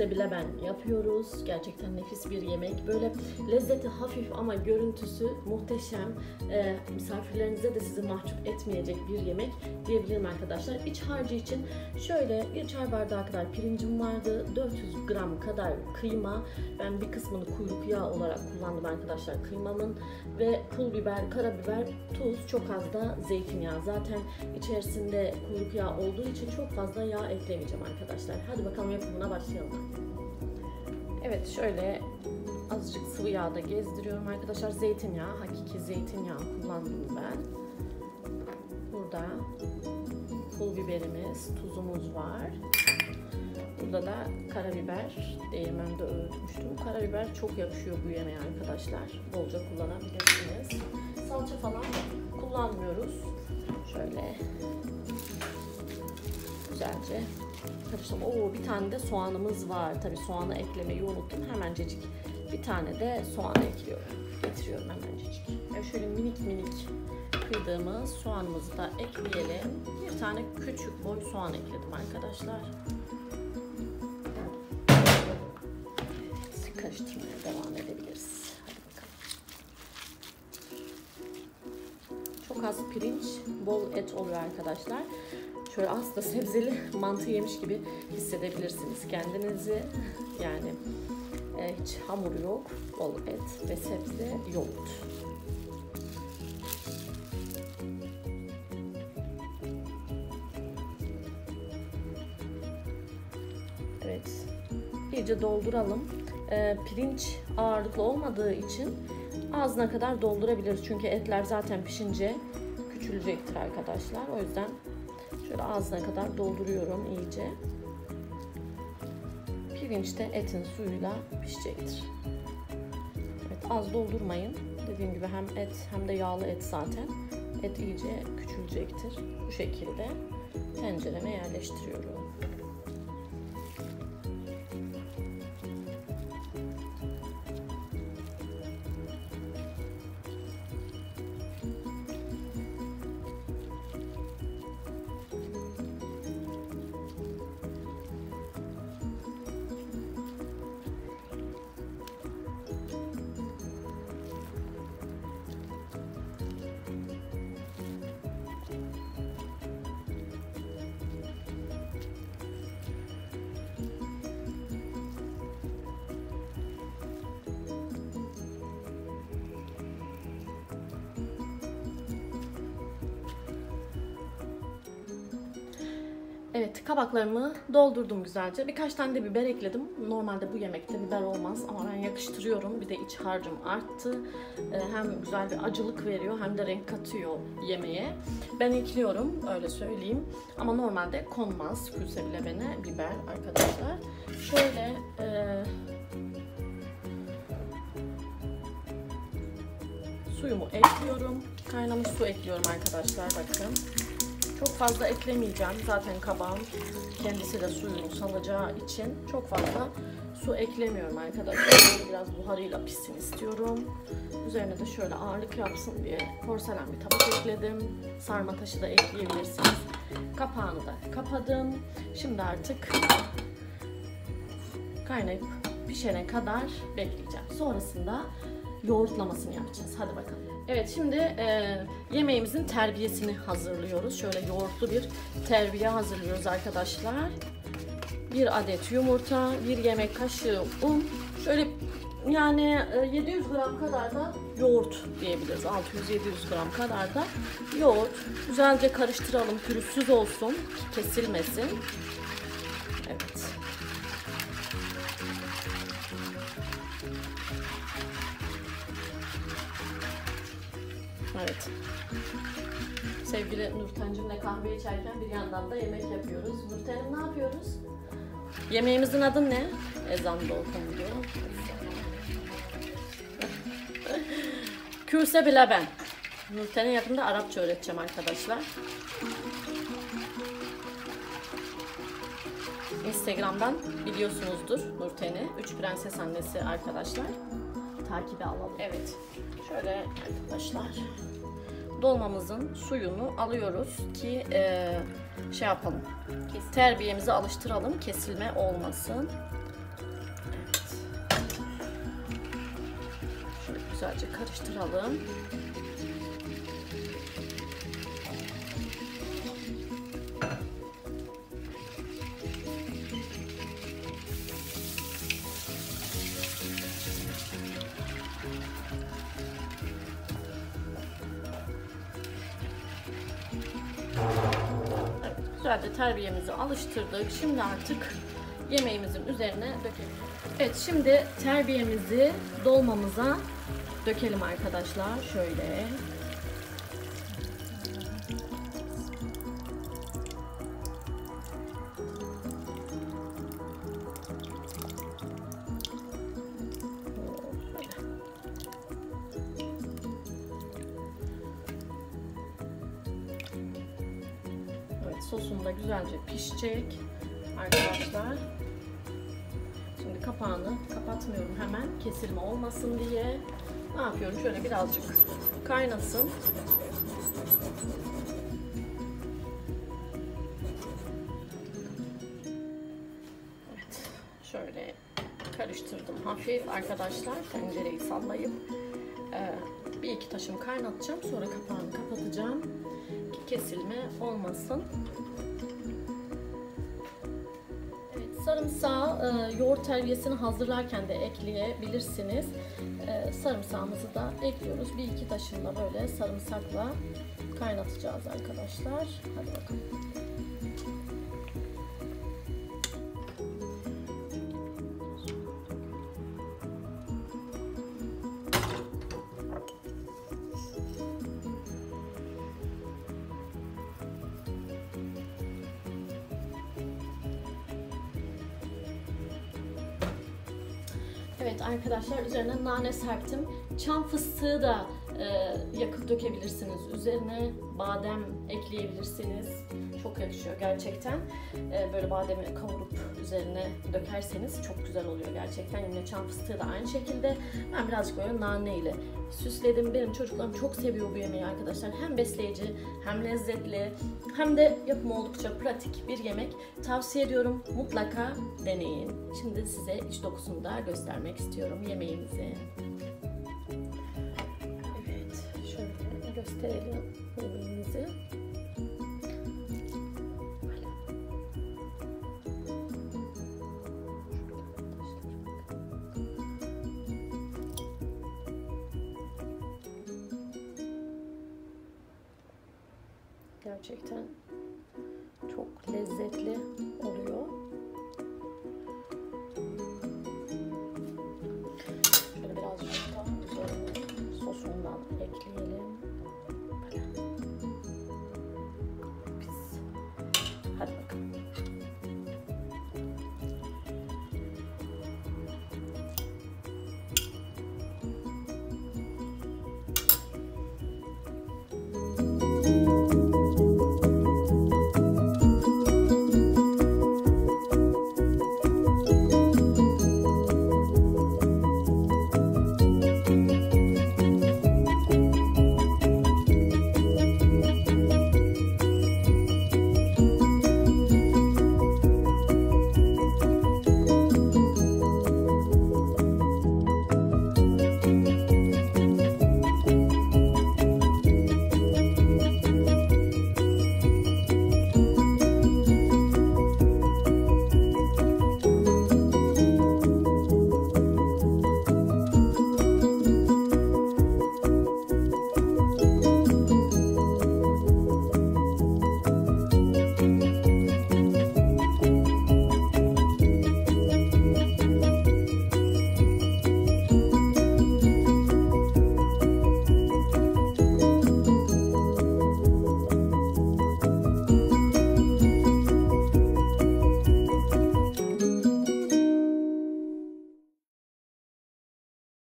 Ben yapıyoruz. Gerçekten nefis bir yemek. Böyle lezzeti hafif ama görüntüsü muhteşem. Ee, misafirlerinize de sizi mahcup etmeyecek bir yemek diyebilirim arkadaşlar. İç harcı için şöyle bir çay bardağı kadar pirincim vardı. 400 gram kadar kıyma. Ben bir kısmını kuyruk yağı olarak kullandım arkadaşlar kıymamın. Ve pul biber, karabiber, tuz, çok az da zeytinyağı. Zaten içerisinde kuyruk yağı olduğu için çok fazla yağ eklemeyeceğim arkadaşlar. Hadi bakalım yapımına başlayalım. Evet şöyle azıcık sıvı yağda gezdiriyorum arkadaşlar. Zeytinyağı, hakiki zeytinyağı kullandım ben. Burada pul biberimiz, tuzumuz var. Burada da karabiber, değirmende öğütmüştüm. Karabiber çok yakışıyor bu yemeğe arkadaşlar. Bolca kullanabilirsiniz. Salça falan kullanmıyoruz. Şöyle güzelce karıştırma. Oo bir tane de soğanımız var. Tabi soğanı eklemeyi unuttum. Hemencecik bir tane de soğan ekliyorum. Getiriyorum hemencecik. Yani şöyle minik minik kıydığımız soğanımızı da ekleyelim. Bir tane küçük boy soğan ekledim arkadaşlar. Evet, karıştırmaya devam edebiliriz. Çok az pirinç, bol et oluyor arkadaşlar şöyle aslında sebzeli mantı yemiş gibi hissedebilirsiniz kendinizi. Yani e, hiç hamur yok, bol et ve sebze, yoğurt. Evet, iyice dolduralım. E, pirinç ağırlıklı olmadığı için ağzına kadar doldurabiliriz. Çünkü etler zaten pişince küçülecektir arkadaşlar. O yüzden Şöyle ağzına kadar dolduruyorum iyice. Pirinç de etin suyuyla pişecektir. Evet az doldurmayın. Dediğim gibi hem et hem de yağlı et zaten. Et iyice küçülecektir. Bu şekilde tencereme yerleştiriyorum. Evet kabaklarımı doldurdum güzelce. Birkaç tane de biber ekledim. Normalde bu yemekte biber olmaz ama ben yakıştırıyorum. Bir de iç harcım arttı. Ee, hem güzel bir acılık veriyor hem de renk katıyor yemeğe. Ben ekliyorum öyle söyleyeyim. Ama normalde konmaz külse bile bene biber arkadaşlar. Şöyle e, suyumu ekliyorum. Kaynamış su ekliyorum arkadaşlar bakın. Çok fazla eklemeyeceğim. Zaten kabağın kendisi de suyunu salacağı için çok fazla su eklemiyorum arkadaşlar. biraz buharıyla pişsin istiyorum. Üzerine de şöyle ağırlık yapsın diye porselen bir tabak ekledim. Sarma taşı da ekleyebilirsiniz. Kapağını da kapadım. Şimdi artık kaynayıp pişene kadar bekleyeceğim. Sonrasında yoğurtlamasını yapacağız. Hadi bakalım. Evet şimdi e, yemeğimizin terbiyesini hazırlıyoruz. Şöyle yoğurtlu bir terbiye hazırlıyoruz arkadaşlar. Bir adet yumurta, bir yemek kaşığı un. Şöyle yani 700 gram kadar da yoğurt diyebiliriz. 600-700 gram kadar da yoğurt. Güzelce karıştıralım pürüzsüz olsun, kesilmesin. Evet. Evet. Sevgili Nurten'cimle kahve içerken bir yandan da yemek yapıyoruz. Nurten'im ne yapıyoruz? Yemeğimizin adı ne? Ezan da okunuyor. Kürse bile ben. Nurten'e yakında Arapça öğreteceğim arkadaşlar. Instagram'dan biliyorsunuzdur Nurten'i. Üç Prenses Annesi arkadaşlar. Takibe alalım. Evet. Şöyle arkadaşlar. dolmamızın suyunu alıyoruz ki e, şey yapalım. Terbiyemizi alıştıralım. Kesilme olmasın. Evet. Şöyle güzelce karıştıralım. Güzelce terbiyemizi alıştırdık. Şimdi artık yemeğimizin üzerine dökelim. Evet şimdi terbiyemizi dolmamıza dökelim arkadaşlar. Şöyle. Sosum da güzelce pişecek arkadaşlar. Şimdi kapağını kapatmıyorum hemen kesilme olmasın diye. Ne yapıyorum? Şöyle birazcık kaynasın. Evet. Şöyle karıştırdım hafif arkadaşlar. Tencereyi sallayıp e, bir iki taşım kaynatacağım. Sonra kapağını kapatacağım. Kesilme olmasın. Evet, sarımsağı e, yoğurt terbiyesini hazırlarken de ekleyebilirsiniz. E, sarımsağımızı da ekliyoruz. Bir iki taşım da böyle sarımsakla kaynatacağız arkadaşlar. Hadi bakalım. Evet arkadaşlar üzerine nane serptim. Çam fıstığı da e, yakıp dökebilirsiniz. Üzerine badem ekleyebilirsiniz. Çok yakışıyor gerçekten. E, böyle bademi kavurup üzerine dökerseniz çok güzel oluyor gerçekten. Yine çam fıstığı da aynı şekilde. Ben birazcık böyle nane ile süsledim. Benim çocuklarım çok seviyor bu yemeği arkadaşlar. Hem besleyici hem lezzetli hem de yapımı oldukça pratik bir yemek. Tavsiye ediyorum. Mutlaka deneyin. Şimdi size iç dokusunu da göstermek istiyorum yemeğimizi. Gösterelim yemeğimizi. Gerçekten